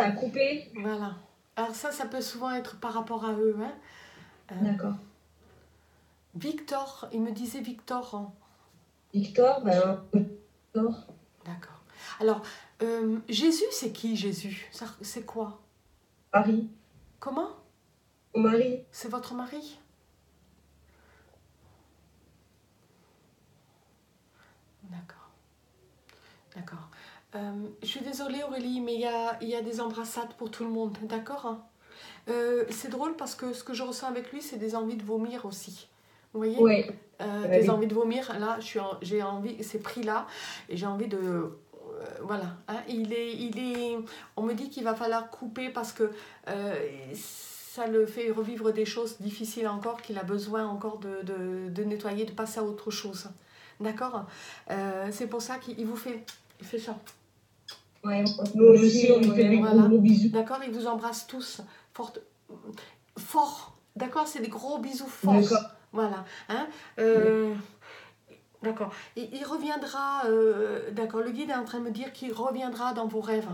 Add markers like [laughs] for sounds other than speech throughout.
ça a coupé. Voilà. Alors ça, ça peut souvent être par rapport à eux. Hein. Euh, D'accord. Victor, il me disait Victor. hein. Victor, ben, Victor. D'accord. Alors, euh, Jésus, c'est qui Jésus? C'est quoi? Marie. Comment? Mon mari. C'est votre mari? D'accord. D'accord. Euh, je suis désolée Aurélie, mais il y a, il y a des embrassades pour tout le monde, d'accord hein? Euh, C'est drôle parce que ce que je ressens avec lui, c'est des envies de vomir aussi. Vous voyez? Oui. Euh, Ouais, des oui. envies de vomir. Là, en- j'ai envie, c'est pris là, et j'ai envie de, voilà. hein, il est, il est. On me dit qu'il va falloir couper parce que euh, ça le fait revivre des choses difficiles encore, qu'il a besoin encore de, de, de nettoyer, de passer à autre chose. D'accord? Euh, C'est pour ça qu'il il vous fait, il fait ça. Ouais, nous aussi, on lui fait des Voilà. gros, bisous. D'accord Il vous embrasse tous fort. Fort. D'accord C'est des gros bisous forts. D'accord. Voilà. Hein Euh, D'accord. Il reviendra. euh, D'accord. Le guide est en train de me dire qu'il reviendra dans vos rêves.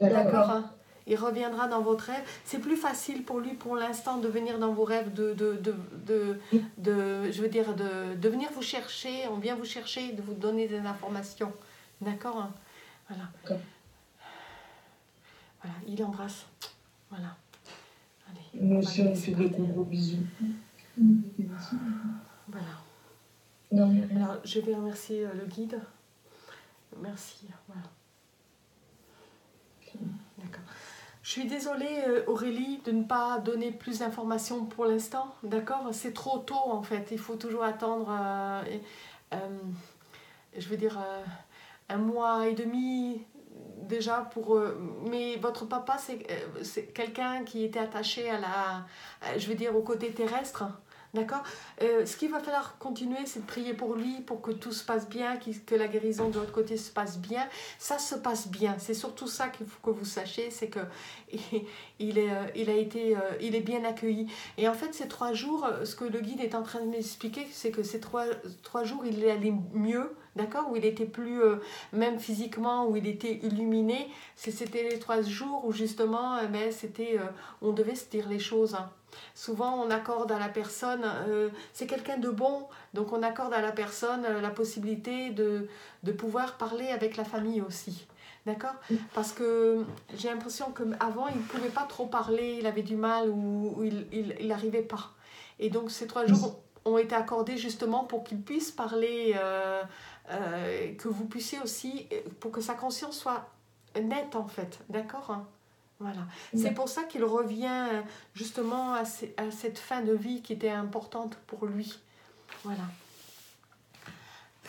D'accord hein Il reviendra dans votre rêve. C'est plus facile pour lui pour l'instant de venir dans vos rêves, de, de, de, de, de- je veux dire, de, de venir vous chercher. On vient vous chercher, de vous donner des informations. D'accord hein Voilà. Voilà, il embrasse. Voilà. Allez, Nous on aussi, fait des gros, bisous. Voilà. Non, mais rien. Alors, je vais remercier euh, le guide. Merci. Voilà. D'accord. Je suis désolée, euh, Aurélie, de ne pas donner plus d'informations pour l'instant. D'accord? C'est trop tôt, en fait. Il faut toujours attendre, euh, et, euh, je veux dire, euh, un mois et demi déjà pour... euh, mais votre papa, c'est euh, c'est quelqu'un qui était attaché à la... je veux dire, au côté terrestre? D'accord euh, ce qu'il va falloir continuer, c'est de prier pour lui, pour que tout se passe bien, que la guérison de l'autre côté se passe bien. Ça se passe bien. C'est surtout ça qu'il faut que vous sachiez, c'est que [laughs] il, est, euh, il a été, euh, il est bien accueilli. Et en fait, ces trois jours, ce que le guide est en train de m'expliquer, c'est que ces trois, trois jours, il est allé mieux, d'accord Où il était plus, même physiquement, où il était illuminé. C'était les trois jours où justement, euh, ben, c'était, on devait se dire les choses. hein. Souvent, on accorde à la personne, euh, c'est quelqu'un de bon, donc on accorde à la personne euh, la possibilité de, de pouvoir parler avec la famille aussi. D'accord? Parce que j'ai l'impression qu'avant, il ne pouvait pas trop parler, il avait du mal ou, ou il n'arrivait pas. Et donc, ces trois jours ont été accordés justement pour qu'il puisse parler, euh, euh, que vous puissiez aussi, pour que sa conscience soit nette en fait. D'accord? Voilà. C'est pour ça qu'il revient euh, justement à, cette fin de vie qui était importante pour lui. Voilà.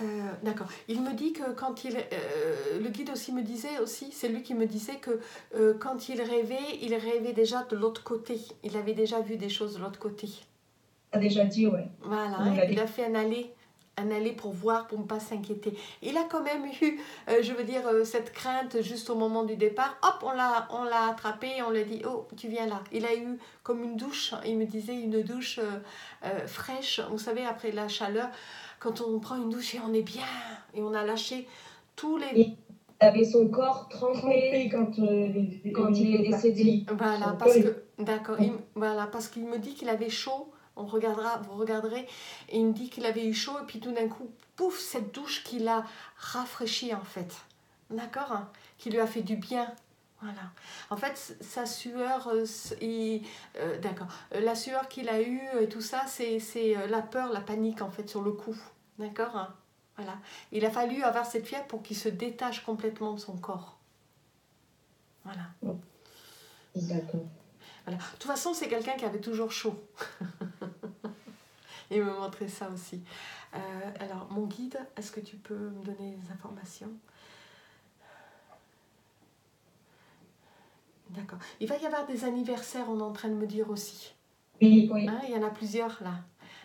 Euh, D'accord. Il me dit que quand il... euh, le guide aussi me disait aussi, c'est lui qui me disait que euh, quand il rêvait, il rêvait déjà de l'autre côté. Il avait déjà vu des choses de l'autre côté. a déjà dit, ouais. Voilà, hein, il a fait un aller, un aller pour voir, pour ne pas s'inquiéter. Il a quand même eu, [laughs] euh, je veux dire, euh, cette crainte juste au moment du départ. Hop, on l'a, on l'a attrapé, on lui a dit, oh, tu viens là. Il a eu comme une douche, il me disait une douche euh, euh, fraîche. Vous savez, après la chaleur, quand on prend une douche et on est bien, et on a lâché tous les... Il avait son corps trempé. Quand, euh, Quand il est décédé. Voilà, parce que, d'accord, il- voilà, parce qu'il me dit qu'il avait chaud. On regardera, vous regarderez, et il me dit qu'il avait eu chaud, et puis tout d'un coup, pouf, cette douche qui l'a rafraîchi en fait. D'accord hein, Qui lui a fait du bien. Voilà. En fait, sa sueur, euh, euh, d'accord, Euh, la sueur qu'il a eue et tout ça, c'est c'est, euh, la peur, la panique en fait sur le coup. D'accord hein Voilà. Il a fallu avoir cette fièvre pour qu'il se détache complètement de son corps. Voilà. D'accord. Voilà. De toute façon, c'est quelqu'un qui avait toujours chaud. [laughs] Il me montrait ça aussi. Euh, alors, mon guide, est-ce que tu peux me donner des informations? D'accord. Il va y avoir des anniversaires, on est en train de me dire aussi. Oui, oui. Hein, il y en a plusieurs là.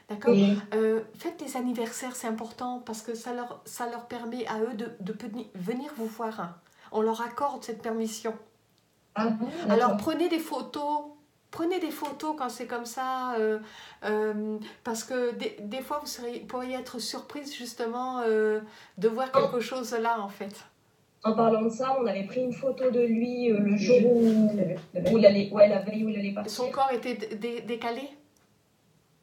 D'accord? Oui. Euh, Faites des anniversaires, c'est important parce que ça leur, ça leur permet à eux de, de venir vous voir. On leur accorde cette permission. Ah, Alors prenez des photos, prenez des photos quand c'est comme ça, euh, euh, parce que des, des fois vous seriez, pourriez être surprise justement euh, de voir quelque chose là en fait. en parlant de ça, on avait pris une photo de lui euh, le jour où, où il allait, ouais, la veille où il allait partir. Son corps était dé- dé- décalé?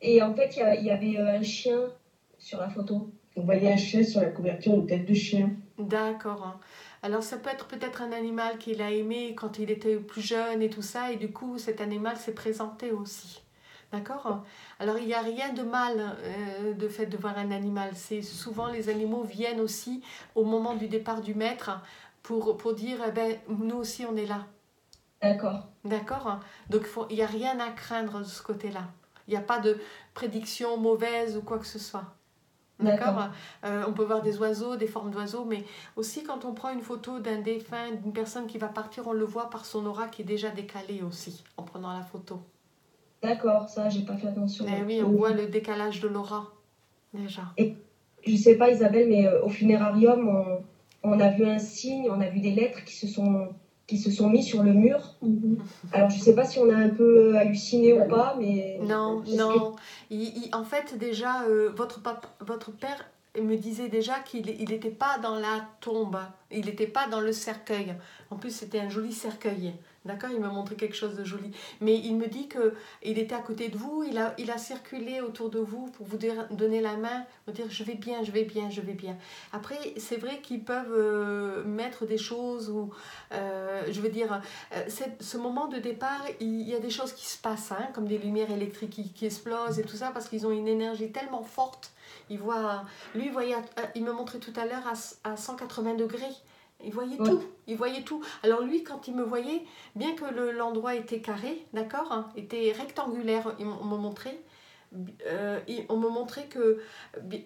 Et en fait, il y, avait un chien sur la photo. On voyait un chien sur la couverture, une tête de chien. D'accord. hein. Alors ça peut être peut-être un animal qu'il a aimé quand il était plus jeune et tout ça, et du coup cet animal s'est présenté aussi. D'accord? Alors il n'y a rien de mal euh, de fait de voir un animal. C'est souvent les animaux viennent aussi au moment du départ du maître pour, pour dire eh ben, nous aussi on est là. D'accord. D'accord? Donc il n'y a rien à craindre de ce côté-là. Il n'y a pas de prédiction mauvaise ou quoi que ce soit. D'accord. Euh, On peut voir des oiseaux, des formes d'oiseaux, mais aussi quand on prend une photo d'un défunt, d'une personne qui va partir, on le voit par son aura qui est déjà décalée aussi, en prenant la photo. D'accord, ça, j'ai pas fait attention. Eh oui, on voit le décalage de l'aura, déjà. Je sais pas, Isabelle, mais euh, au funérarium, on, on a vu un signe, on a vu des lettres qui se sont, qui se sont mis sur le mur. Alors, je sais pas si on a un peu euh, halluciné ou pas, mais. Non, non. Il- il- en fait, déjà, euh, votre, papa, votre père me disait déjà qu'il n'était pas dans la tombe, il n'était pas dans le cercueil. En plus, c'était un joli cercueil. D'accord Il me montrait quelque chose de joli. Mais il me dit que il était à côté de vous, il a, il a circulé autour de vous pour vous dire- donner la main, vous dire je vais bien, je vais bien, je vais bien. Après, c'est vrai qu'ils peuvent euh, mettre des choses ou, euh, je veux dire, euh, ce moment de départ, il y a des choses qui se passent, hein, comme des lumières électriques qui, qui explosent et tout ça, parce qu'ils ont une énergie tellement forte. Il voit, lui, voyait, il me montrait tout à l'heure à, à 180 degrés. Il voyait Ouais. tout, il voyait tout. Alors lui, quand il me voyait, bien que le- l'endroit était carré, d'accord, hein, était rectangulaire, on me montrait, euh, on me montrait que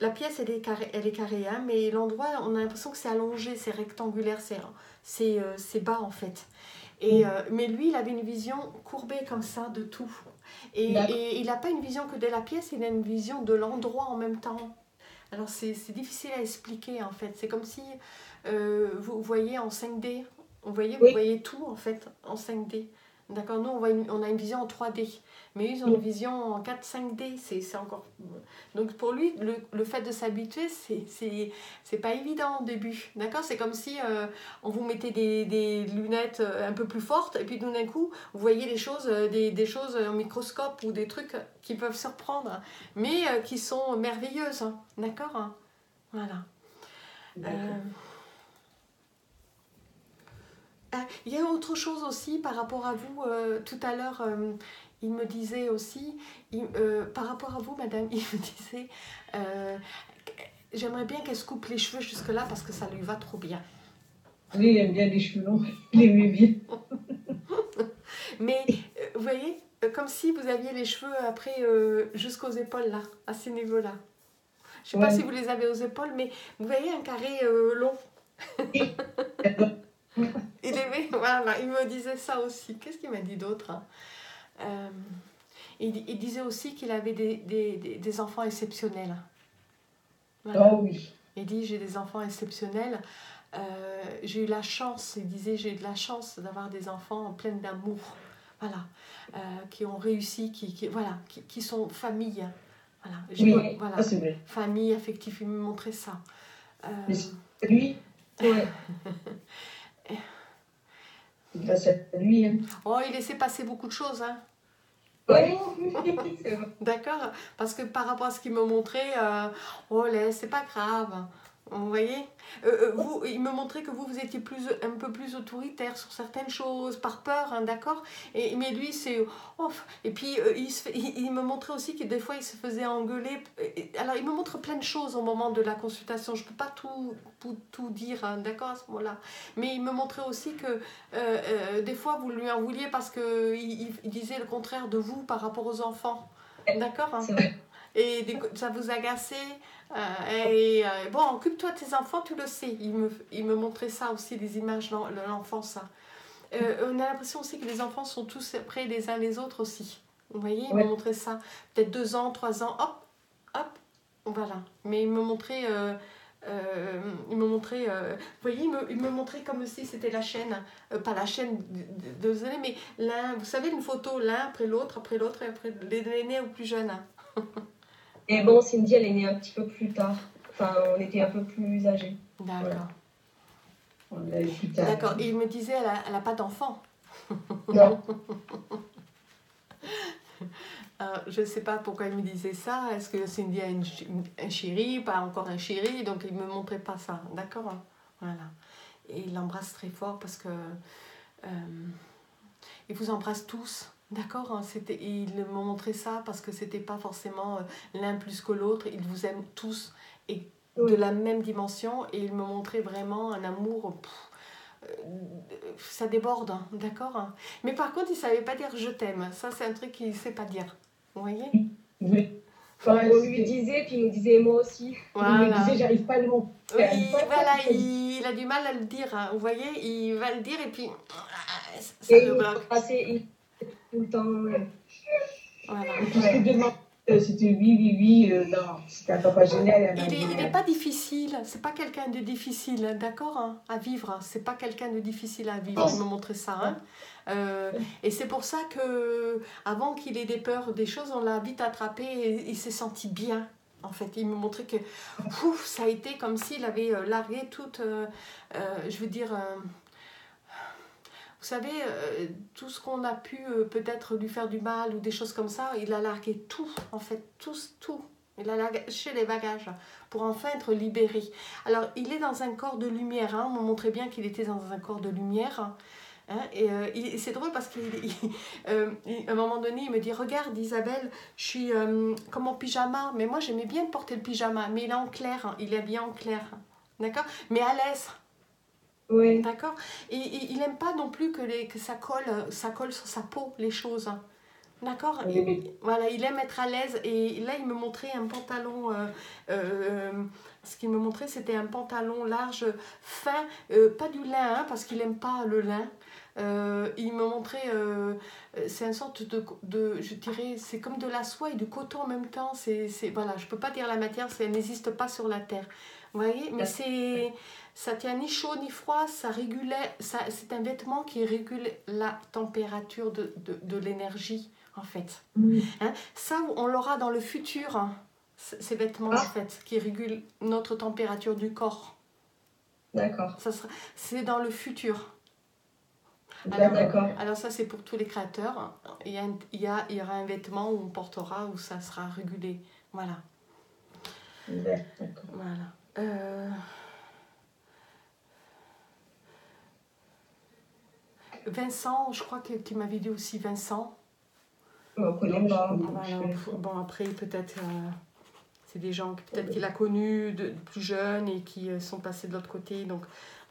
la pièce elle est carrée, elle est carrée hein, mais l'endroit, on a l'impression que c'est allongé, c'est rectangulaire, c'est c'est euh, c'est bas en fait. Et, euh, mais lui, il avait une vision courbée comme ça de tout. Et, et il n'a pas une vision que de la pièce, il a une vision de l'endroit en même temps. Alors c'est difficile à expliquer en fait. C'est comme si euh, vous voyez en 5D. Vous voyez, vous voyez tout en fait en 5D. D'accord? Nous, on, voit une- on a une vision en 3D. Mais ils ont une vision en 4-5D. C'est c'est encore... Donc pour lui, le, le fait de s'habituer, c'est- c'est c'est pas évident au début. D'accord? C'est comme si euh, on vous mettait des, des lunettes euh, un peu plus fortes et puis tout d'un coup, vous voyez les choses, euh, des, des choses en microscope ou des trucs qui peuvent surprendre, mais euh, qui sont merveilleuses. hein. D'accord? Voilà. Euh, Il y a autre chose aussi par rapport à vous. euh, tout à l'heure, euh, il me disait aussi, il- euh, par rapport à vous, madame, [laughs] il me disait, j'aimerais bien qu'elle se coupe les cheveux jusque-là parce que ça lui va trop bien. Oui, il aime bien les cheveux longs. [laughs] Il aimait bien. [laughs] Mais vous voyez, comme si vous aviez les cheveux après jusqu'aux épaules là, à ce niveau-là. Je sais pas si vous les avez aux épaules, mais vous voyez un carré long. Il aimait, voilà, il me disait ça aussi. Qu'est-ce qu'il m'a dit d'autre hein? Euh, il, il disait aussi qu'il avait des, des, des- des enfants exceptionnels. Voilà. Oh oui. Il dit j'ai des enfants exceptionnels. Euh, j'ai eu la chance, il disait j'ai eu de la chance d'avoir des enfants pleins d'amour, voilà, Euh, qui ont réussi, qui, qui- voilà, qui, qui sont famille, voilà, Oui, voilà, vrai. famille affective, il me montrait ça. Lui, Ouais. [laughs] grâce à lui. Hein. oh, il laissait passer beaucoup de choses, hein. [laughs] Vrai. D'accord Parce que par rapport à ce qu'il me montrait, euh, oh là, c'est pas grave. Vous voyez? Euh, euh, vous, Il me montrait que vous, vous étiez plus, un peu plus autoritaire sur certaines choses, par peur, hein, d'accord? Et, Mais lui, c'est... oh, et puis, euh, il, se il, il me montrait aussi que des fois, il se faisait engueuler. Et- Alors, il me montre plein de choses au moment de la consultation. Je ne peux pas tout, tout, tout dire, hein, d'accord, à ce moment-là. Mais il me montrait aussi que euh, des fois, vous lui en vouliez parce qu'il il, il disait le contraire de vous par rapport aux enfants. D'accord hein? C'est vrai. Et ça vous agaçait. euh, et euh, bon, occupe-toi de tes enfants, tu le sais. Il me, il me montrait ça aussi, des images de l'enfant, ça. Euh, on a l'impression aussi que les enfants sont tous près les uns les autres aussi. Vous voyez, il Ouais. me montrait ça. Peut-être deux ans, trois ans, hop, hop, voilà. Mais il me montrait. euh, euh, il me montrait, euh, vous voyez, il me, il me montrait comme si c'était la chaîne, euh, pas la chaîne désolé, mais l'un, vous savez, une photo, l'un après l'autre, après l'autre, et après l'aîné au plus jeune. [laughs] Et bon, Cindy, elle est née un petit peu plus tard. Enfin, on était un peu plus âgés. D'accord. Voilà. On l'a eu plus tard. D'accord. Et il me disait, elle n'a elle a pas d'enfant. [laughs] Non, Euh, je ne sais pas pourquoi il me disait ça. Est-ce que Cindy a une, un chéri, pas encore un chéri? Donc il ne me montrait pas ça. D'accord? Voilà. Et il l'embrasse très fort parce que. euh, il vous embrasse tous. D'accord hein C'était, et Il me montrait ça parce que c'était pas forcément euh, l'un plus que l'autre. Il vous aime tous et de la même dimension. Et il me montrait vraiment un amour. pff, euh, ça déborde, hein, d'accord hein. Mais par contre, il savait pas dire je t'aime. Ça, c'est un truc qu'il sait pas dire. Vous voyez? Oui. Enfin, Ouais, on lui disait, puis il nous disait moi aussi. Il me Voilà. disait, j'arrive pas à le. Oui, le voilà, il, il a du mal à le dire. hein. Vous voyez, il va le dire et puis ça Et le il bloque. il- tout le temps. euh, Voilà. Et tout ce qu'il demandait, euh, c'était oui, oui, oui. euh, non, c'était un papa génial. Il mari est, il génial. est pas difficile, c'est pas quelqu'un de difficile, hein, d'accord, hein, à vivre. hein. C'est pas quelqu'un de difficile à vivre. Il me montrait ça. hein. Euh, et c'est pour ça que, avant qu'il ait des peurs, des choses, on l'a vite attrapé et il s'est senti bien. En fait, il me montrait que ouf, ça a été comme s'il avait euh, largué toute, euh, euh, je veux dire, euh, vous savez, euh, tout ce qu'on a pu euh, peut-être lui faire du mal ou des choses comme ça, il a largué tout, en fait, tout, tout. Il a lâché les bagages pour enfin être libéré. Alors, il est dans un corps de lumière. Hein. On me montrait bien qu'il était dans un corps de lumière. hein. et euh, c'est drôle parce qu'à [laughs] un moment donné, il me dit Regarde, Isabelle, je suis comme en pyjama. Mais moi, j'aimais bien porter le pyjama. Mais il est en clair. hein. Il est bien en clair. D'accord? Mais à l'aise. Ouais. D'accord Et, et il n'aime pas non plus que, les, que ça, colle, ça colle sur sa peau, les choses. D'accord? Oui, Et- oui. Voilà, il aime être à l'aise. Et là, il me montrait un pantalon. euh, euh, ce qu'il me montrait, c'était un pantalon large, fin, euh, pas du lin, hein, parce qu'il n'aime pas le lin. Euh, il me montrait, euh, c'est une sorte de, de, je dirais, c'est comme de la soie et du coton en même temps. C'est, c'est, voilà, je peux pas dire la matière, ça n'existe pas sur la terre. Vous voyez, mais c'est, ça tient ni chaud ni froid, ça régule, ça, c'est un vêtement qui régule la température de, de, de l'énergie, en fait. Hein, ça, on l'aura dans le futur, hein, ces vêtements, Ah. en fait, qui régulent notre température du corps. D'accord. Ça sera, c'est dans le futur. Ah, D'accord. Alors ça, c'est pour tous les créateurs. Il y, a un- il, y a, il y aura un vêtement où on portera, où ça sera régulé. Voilà. D'accord. voilà. Euh, Vincent, je crois que tu m'avais dit aussi Vincent. On connaît pas. Voilà. Bon, après, peut-être, euh, c'est des gens que peut-être qu'il a connus de, de plus jeunes et qui euh, sont passés de l'autre côté. Donc,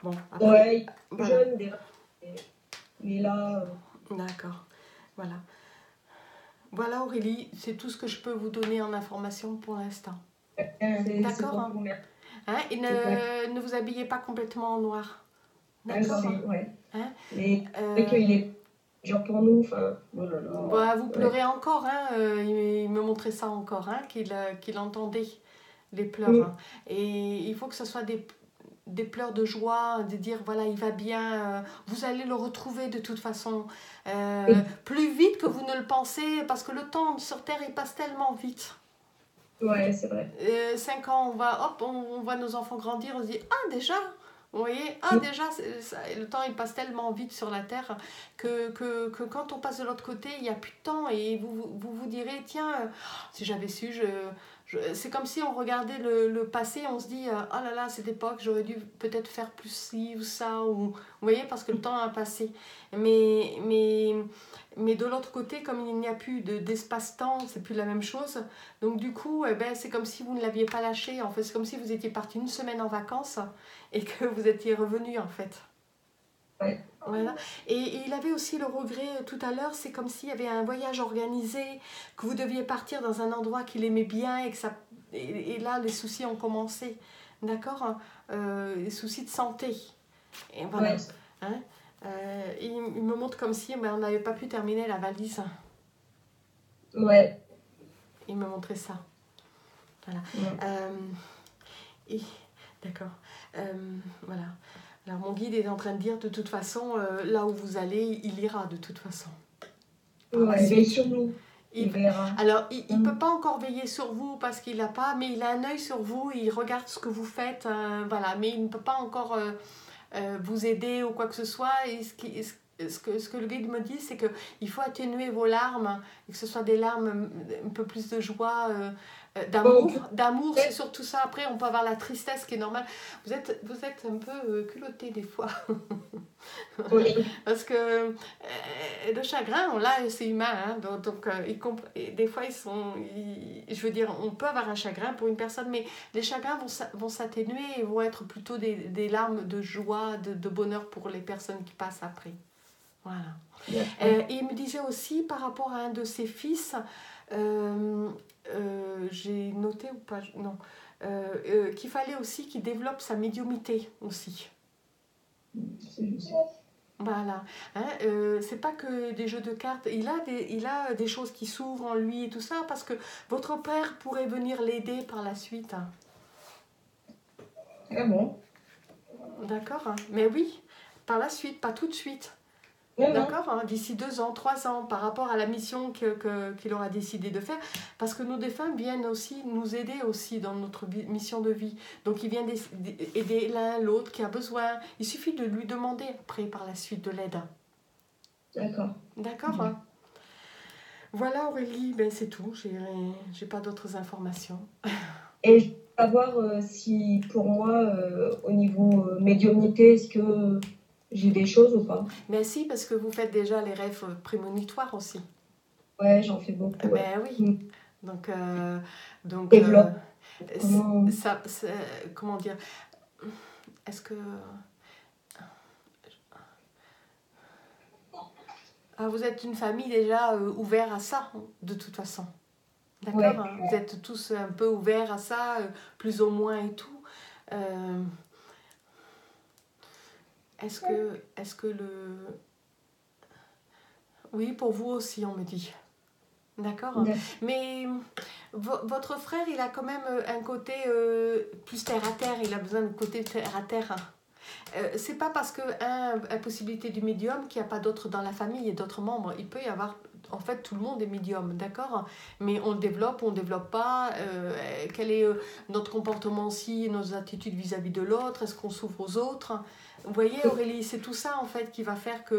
bon, après, Ouais, voilà. Mais là, euh, D'accord. Voilà. Voilà Aurélie, c'est tout ce que je peux vous donner en information pour l'instant. c'est c'est D'accord, hein. Hein Et ne, ne vous habillez pas complètement en noir. D'accord Merci, ouais. Hein Mais Euh, qu'il est dur pour nous. Enfin, Oh là là. bah, vous pleurez encore, hein euh, il, me montrait ça encore, hein, qu'il euh, qu'il entendait les pleurs. Mm. hein. Et il faut que ce soit des, des pleurs de joie, de dire voilà, il va bien, euh, vous allez le retrouver de toute façon. Euh, Oui. Plus vite que vous ne le pensez, parce que le temps sur Terre, il passe tellement vite. ouais, c'est vrai. Euh, 5 ans, on va, hop, on, on voit nos enfants grandir, on se dit, ah déjà, vous voyez, ah Mm. déjà, ça- le temps il passe tellement vite sur la Terre que, que, que quand on passe de l'autre côté, il n'y a plus de temps et vous vous, vous, direz, tiens, si j'avais su, je- c'est comme si on regardait le, le passé, on se dit, euh, oh là là, cette époque, j'aurais dû peut-être faire plus ci ou ça, ou, vous voyez, parce que le temps a passé. Mais, mais, mais de l'autre côté, comme il n'y a plus de, d'espace-temps, c'est plus la même chose. Donc du coup, eh ben, c'est comme si vous ne l'aviez pas lâché. En fait, c'est comme si vous étiez parti une semaine en vacances et que vous étiez revenu en fait. Ouais. Voilà. Et, et il avait aussi le regret euh, tout à l'heure, c'est comme s'il y avait un voyage organisé, que vous deviez partir dans un endroit qu'il aimait bien et que ça. Et, et là, les soucis ont commencé. D'accord hein, Euh, Les soucis de santé. Et voilà. Ouais. Euh, il, il me montre comme si ben, on n'avait pas pu terminer la valise. Ouais. Il me montrait ça. Voilà. Ouais. Euh, D'accord. Voilà. Alors mon guide est en train de dire de toute façon, euh, là où vous allez, il ira de toute façon. Ouais. Il veille sur nous. Il- Il verra. Alors, il ne Mm. peut pas encore veiller sur vous parce qu'il n'a pas, mais il a un œil sur vous, il regarde ce que vous faites, euh, voilà, mais il ne peut pas encore euh, euh, vous aider ou quoi que ce soit. Et ce, qui, ce, que, ce que le guide me dit, c'est qu'il faut atténuer vos larmes, et que ce soit des larmes un peu plus de joie. Euh, d'amour, d'amour, c'est surtout ça. Après, on peut avoir la tristesse qui est normale. Vous êtes, vous êtes un peu euh, culotté des fois. [laughs] Parce que euh, le chagrin, on l'a, c'est humain. Hein. donc, donc des fois, ils sont. je veux dire, on peut avoir un chagrin pour une personne, mais les chagrins vont, s'atténuer et vont être plutôt des, des larmes de joie, de, de, bonheur pour les personnes qui passent après. Voilà. et il me disait aussi par rapport à un de ses fils. Euh, j'ai noté ou pas, non, euh, euh, qu'il fallait aussi qu'il développe sa médiumité aussi. Voilà. Hein, c'est pas que des jeux de cartes. Il a des, il a des choses qui s'ouvrent en lui et tout ça parce que votre père pourrait venir l'aider par la suite. Ah bon? D'accord. Hein. Mais oui, par la suite, pas tout de suite. D'accord hein, D'ici deux ans, trois ans, par rapport à la mission qu'il que, aura décidé de faire. Parce que nos défunts viennent aussi nous aider aussi dans notre mission de vie. Donc ils viennent aider l'un l'autre qui a besoin. Il suffit de lui demander après par la suite de l'aide. D'accord. D'accord hein. Voilà Aurélie, ben, c'est tout. J'ai pas d'autres informations. [laughs] Et je veux savoir euh, si pour moi, euh, au niveau euh, médiumnité, est-ce que j'ai des choses ou pas? Mais si, parce que vous faites déjà les rêves prémonitoires aussi. Ouais, j'en fais beaucoup. Ben oui. Mm. Donc, euh, donc euh, comment... Ça, comment dire? Est-ce que ah, vous êtes une famille déjà euh, ouverte à ça, de toute façon. D'accord? Vous êtes tous un peu ouverts à ça, plus ou moins et tout. Est-ce que, est que le... Oui, pour vous aussi, on me dit. D'accord Mais votre frère, il a quand même euh, un côté euh, plus terre à terre. Il a besoin de côté terre à terre. Euh, c'est pas parce que un, impossibilité du médium qu'il n'y a pas d'autres dans la famille et d'autres membres. Il peut y avoir en fait, tout le monde est médium, d'accord? Mais on le développe, on ne développe pas. Euh, quel est notre comportement aussi, nos attitudes vis-à-vis de l'autre? Est-ce qu'on s'ouvre aux autres? Vous voyez Aurélie, c'est tout ça en fait qui va faire qu'à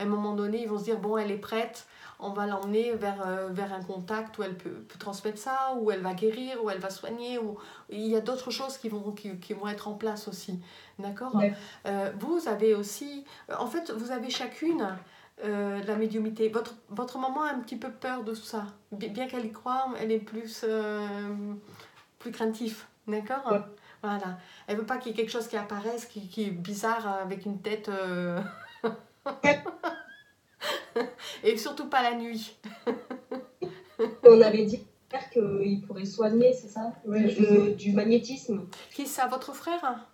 un moment donné, ils vont se dire, bon, elle est prête, on va l'emmener vers, euh, vers un contact où elle peut, transmettre ça, où elle va guérir, où elle va soigner, où il y a d'autres choses qui vont, qui, vont être en place aussi. D'accord? Euh, Vous avez aussi, en fait, vous avez chacune euh, la médiumité. Votre, votre maman a un petit peu peur de ça. Bien qu'elle y croit, elle est plus, plus craintive. D'accord? Voilà. Elle veut pas qu'il y ait quelque chose qui apparaisse qui, qui est bizarre avec une tête. Euh, [laughs] Et surtout pas la nuit. [laughs] On avait dit qu'il pourrait soigner, c'est ça? Du magnétisme. Qui ça, votre frère?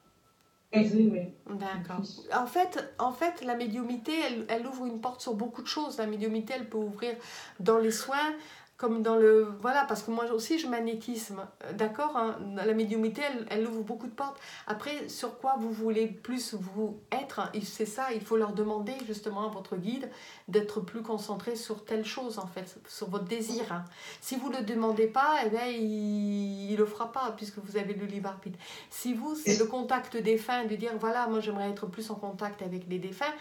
Oui, oui. D'accord. En fait, en fait, la médiumité, elle, elle, ouvre une porte sur beaucoup de choses. La médiumité, elle peut ouvrir dans les soins, comme dans le... Voilà, parce que moi aussi, je magnétisme, euh, d'accord hein, La médiumité, elle, elle, ouvre beaucoup de portes. Après, sur quoi vous voulez plus vous être, hein, c'est ça, il faut leur demander justement à votre guide d'être plus concentré sur telle chose, en fait, sur votre désir. Hein. Si vous ne le demandez pas, eh bien, il ne le fera pas, puisque vous avez le libre arbitre. Si vous, c'est le contact des fins, de dire, voilà, moi j'aimerais être plus en contact avec les défunts,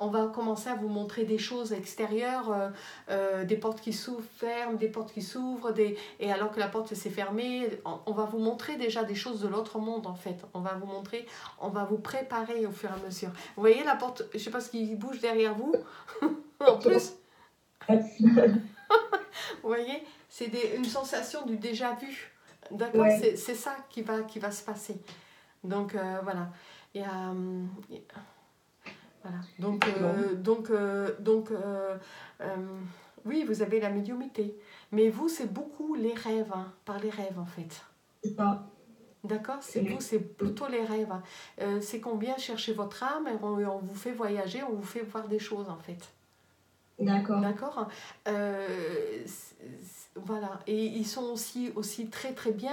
on va commencer à vous montrer des choses extérieures, euh, euh, des portes qui s'ouvrent, ferment, des portes qui s'ouvrent, des... et alors que la porte s'est fermée, on, va vous montrer déjà des choses de l'autre monde en fait. On va vous montrer, on va vous préparer au fur et à mesure. Vous voyez la porte, je sais pas ce qui bouge derrière vous, [laughs] en plus. vous voyez, c'est une sensation du déjà vu. D'accord C'est ça qui va, qui va se passer. Donc euh, voilà. Il y a, voilà. Donc, euh, donc, euh, donc euh, oui, vous avez la médiumité. Mais vous, c'est beaucoup les rêves, hein, par les rêves en fait. C'est ça. D'accord? C'est vous, c'est plutôt les rêves. Hein. c'est qu'on vient chercher votre âme et on, vous fait voyager, on vous fait voir des choses en fait. D'accord. D'accord? Voilà. Et ils sont aussi, aussi très très bien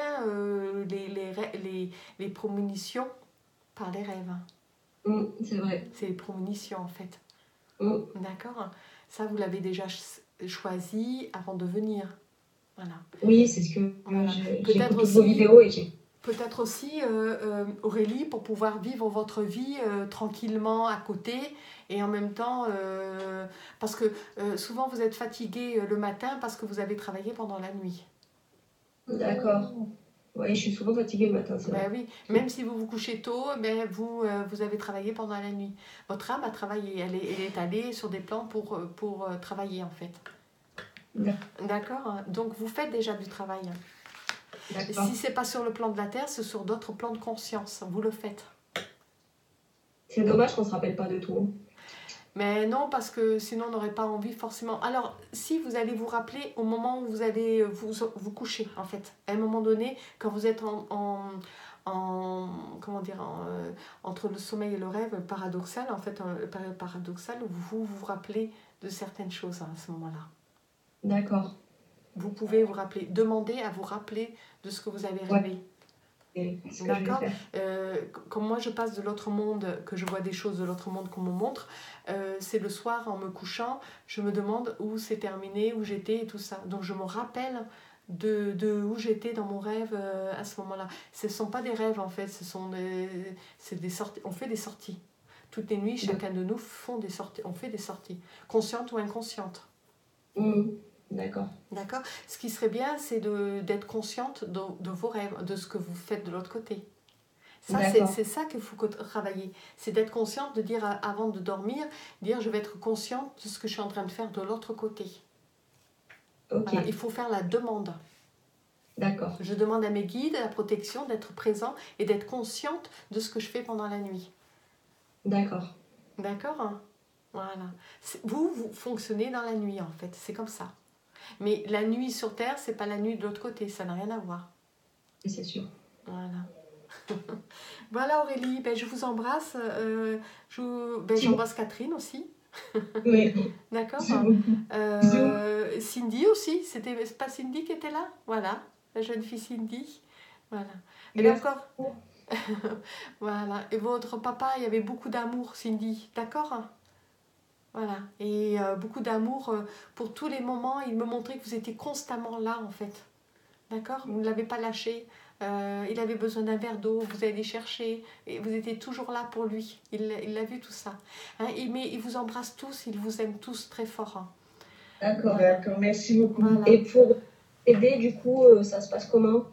les, les, les, les promunitions par les rêves. Hein. Mm, c'est vrai. C'est les en fait. Mm. D'accord Ça, vous l'avez déjà choisi avant de venir. Voilà. Oui, c'est ce que j'ai écouté vos vidéos et j'ai peut-être aussi, euh, euh, Aurélie, pour pouvoir vivre votre vie euh, tranquillement à côté et en même temps, euh, parce que euh, souvent vous êtes fatigué euh, le matin parce que vous avez travaillé pendant la nuit. D'accord. Oui, je suis souvent fatiguée le matin, Ben oui, même si vous vous couchez tôt, ben vous, euh, vous avez travaillé pendant la nuit. Votre âme a travaillé, elle est, elle est allée sur des plans pour, euh, pour euh, travailler en fait. D'accord. Donc vous faites déjà du travail. Si c'est pas sur le plan de la Terre, c'est sur d'autres plans de conscience. Vous le faites. C'est dommage qu'on se rappelle pas de tout. Mais non, parce que sinon on n'aurait pas envie forcément. Alors, si vous allez vous rappeler au moment où vous allez vous, vous coucher, en fait, à un moment donné, quand vous êtes en, en, en- comment dire, en, euh, entre le sommeil et le rêve paradoxal, en fait, euh, période paradoxale, vous vous rappelez de certaines choses hein, à ce moment-là. D'accord. Vous pouvez vous rappeler, demander à vous rappeler de ce que vous avez rêvé. D'accord. faire. Euh, comme moi je passe de l'autre monde, que je vois des choses de l'autre monde qu'on me montre, euh, c'est le soir en me couchant, je me demande où c'est terminé, où j'étais et tout ça. Donc je me rappelle de, de où j'étais dans mon rêve euh, à ce moment-là. Ce ne sont pas des rêves en fait, ce sont des, des sorties. On fait des sorties. Toutes les nuits, chacun de nous font des sorties. On fait des sorties, conscientes ou inconscientes. Hum, D'accord. D'accord Ce qui serait bien, c'est de- d'être consciente de, de vos rêves, de ce que vous faites de l'autre côté. Ça, c'est ça qu'il faut travailler. C'est d'être consciente, de dire avant de dormir, dire je vais être consciente de ce que je suis en train de faire de l'autre côté. Voilà, il faut faire la demande. D'accord. Je demande à mes guides, à la protection, d'être présent et d'être consciente de ce que je fais pendant la nuit. D'accord. D'accord? Voilà. Vous, vous fonctionnez dans la nuit en fait, c'est comme ça. Mais la nuit sur Terre, c'est pas la nuit de l'autre côté, ça n'a rien à voir. Et C'est sûr. Voilà. [laughs] voilà Aurélie, ben, je vous embrasse. euh, je vous- ben. J'embrasse Catherine aussi. Oui. [laughs] D'accord. Euh, Cindy aussi. C'était pas Cindy qui était là? Voilà. La jeune fille Cindy. Voilà. Merci. encore. [laughs] voilà. Et votre papa, il y avait beaucoup d'amour, Cindy. D'accord? Voilà. Et euh, beaucoup d'amour euh, pour tous les moments. Il me montrait que vous étiez constamment là, en fait. D'accord? Vous ne l'avez pas lâché. Euh, il avait besoin d'un verre d'eau, vous allez chercher, et vous étiez toujours là pour lui. Il, il a vu tout ça. Hein, et- mais il vous embrasse tous, il vous aime tous très fort. hein. D'accord. D'accord, merci beaucoup. Voilà. Et pour aider, du coup, ça se passe comment?